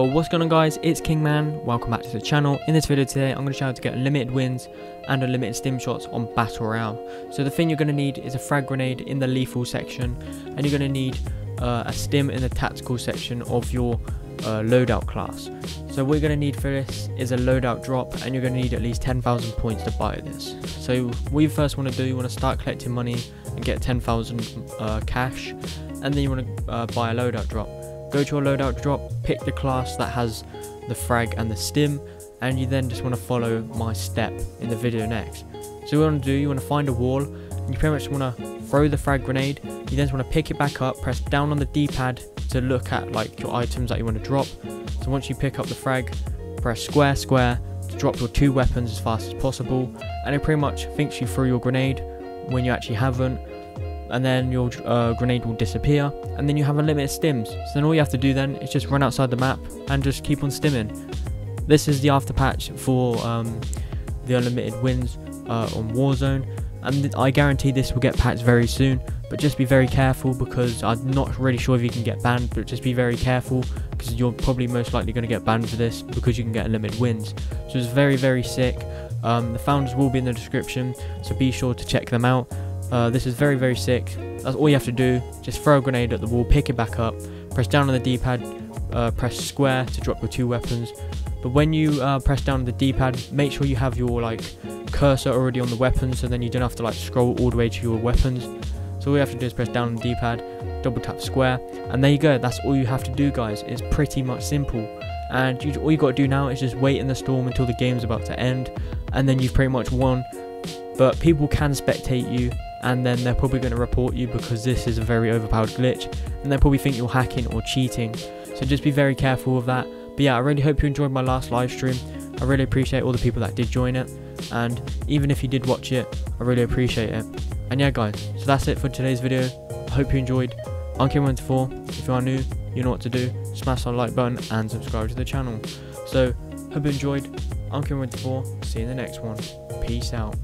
Well, what's going on guys, it's Kingman, welcome back to the channel. In this video today, I'm going to show you how to get unlimited wins and unlimited stim shots on Battle Royale. So the thing you're going to need is a frag grenade in the lethal section, and you're going to need uh, a stim in the tactical section of your uh, loadout class. So what you're going to need for this is a loadout drop, and you're going to need at least 10,000 points to buy this. So what you first want to do, you want to start collecting money and get 10,000 uh, cash, and then you want to uh, buy a loadout drop go to your loadout drop, pick the class that has the frag and the stim, and you then just want to follow my step in the video next. So what you want to do, you want to find a wall, and you pretty much want to throw the frag grenade, you then want to pick it back up, press down on the D-pad to look at like your items that you want to drop. So once you pick up the frag, press square, square, to drop your two weapons as fast as possible, and it pretty much thinks you threw your grenade when you actually haven't, and then your uh, grenade will disappear and then you have unlimited stims. So then all you have to do then is just run outside the map and just keep on stimming. This is the after patch for um, the unlimited wins uh, on Warzone and I guarantee this will get patched very soon but just be very careful because I'm not really sure if you can get banned but just be very careful because you're probably most likely going to get banned for this because you can get unlimited wins. So it's very very sick. Um, the founders will be in the description so be sure to check them out uh, this is very, very sick. That's all you have to do. Just throw a grenade at the wall, pick it back up, press down on the D-pad, uh, press square to drop your two weapons. But when you uh, press down on the D-pad, make sure you have your like cursor already on the weapon, so then you don't have to like scroll all the way to your weapons. So all you have to do is press down on the D-pad, double tap square, and there you go. That's all you have to do, guys. It's pretty much simple. And you, all you got to do now is just wait in the storm until the game's about to end, and then you've pretty much won. But people can spectate you, and then they're probably going to report you because this is a very overpowered glitch. And they probably think you're hacking or cheating. So just be very careful of that. But yeah i really hope you enjoyed my last live stream. I really appreciate all the people that did join it. And even if you did watch it i really appreciate it. And yeah guys so that's it for today's video. I hope you enjoyed. I'm Kingman124 if you are new you know what to do. Smash that like button and subscribe to the channel. So hope you enjoyed. I'm Kingman124 see you in the next one. Peace out.